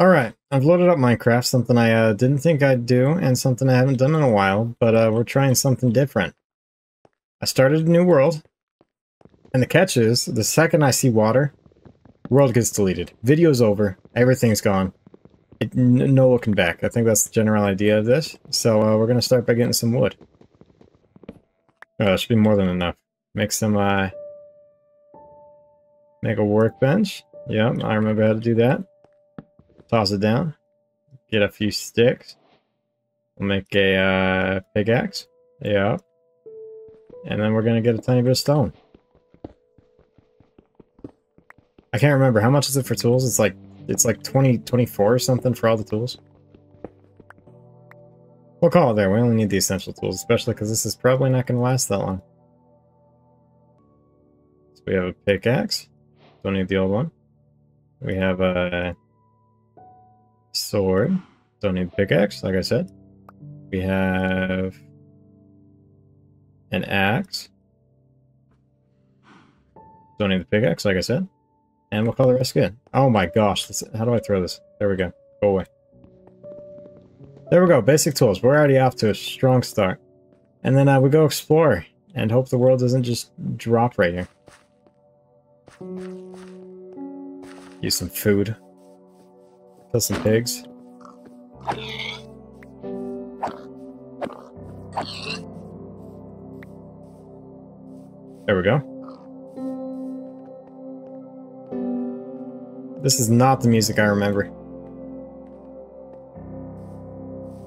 Alright, I've loaded up Minecraft, something I uh, didn't think I'd do, and something I haven't done in a while, but uh, we're trying something different. I started a new world, and the catch is, the second I see water, world gets deleted. Video's over, everything's gone. It, no looking back. I think that's the general idea of this, so uh, we're going to start by getting some wood. Oh, that should be more than enough. Make some, uh... Make a workbench. Yep, I remember how to do that. Toss it down. Get a few sticks. We'll make a uh, pickaxe. Yeah. And then we're going to get a tiny bit of stone. I can't remember. How much is it for tools? It's like it's like 20, 24 or something for all the tools. We'll call it there. We only need the essential tools, especially because this is probably not going to last that long. So we have a pickaxe. Don't need the old one. We have a sword. Don't need pickaxe, like I said. We have an axe. Don't need the pickaxe, like I said. And we'll call the rest good. Oh my gosh, this, how do I throw this? There we go. Go away. There we go, basic tools. We're already off to a strong start. And then uh, we go explore and hope the world doesn't just drop right here. Use some food. Kill some pigs. There we go. This is not the music I remember.